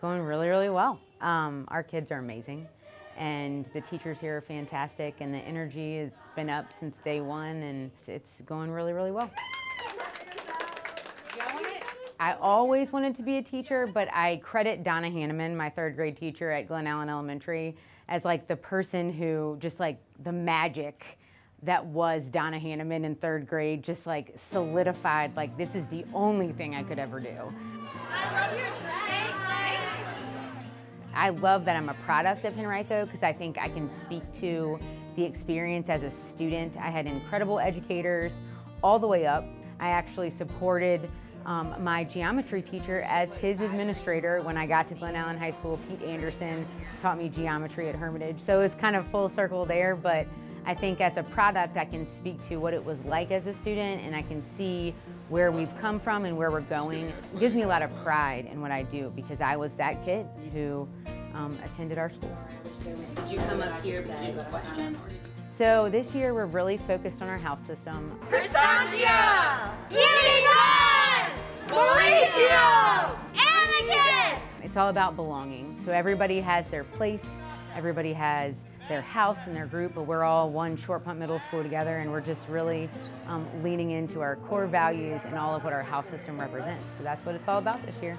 going really, really well. Um, our kids are amazing, and the teachers here are fantastic, and the energy has been up since day one, and it's going really, really well. I always wanted to be a teacher, but I credit Donna Hanneman, my third grade teacher at Glen Allen Elementary, as like the person who just like the magic that was Donna Hanneman in third grade just like solidified like this is the only thing I could ever do. I love that I'm a product of Henrico because I think I can speak to the experience as a student. I had incredible educators all the way up. I actually supported um, my geometry teacher as his administrator when I got to Glen Allen High School. Pete Anderson taught me geometry at Hermitage. So it's kind of full circle there, but I think as a product, I can speak to what it was like as a student and I can see where we've come from and where we're going. It gives me a lot of pride in what I do because I was that kid who um, attended our schools. Did you come up here because you a question? So this year we're really focused on our house system. Prestantia! Unitas! Mauricio! Amicus! It's all about belonging. So everybody has their place, everybody has their house and their group, but we're all one Short Pump Middle School together and we're just really um, leaning into our core values and all of what our house system represents. So that's what it's all about this year.